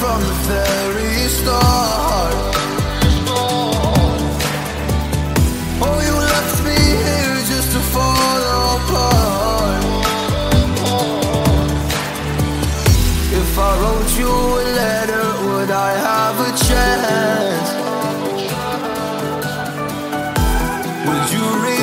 from the very start? Oh, you left me here just to fall apart. If I wrote you a letter, would I have a chance? Would you read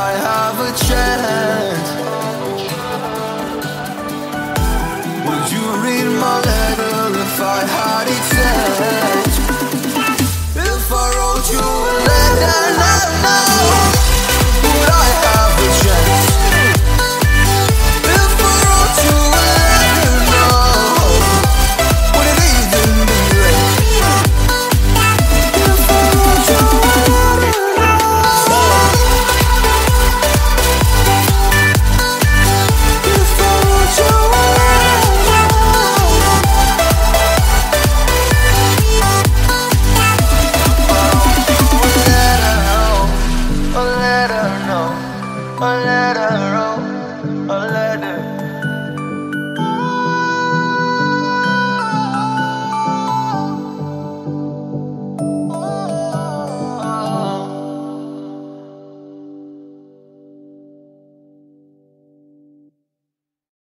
I have a chance? Would you read my letter if I had it sent? murder.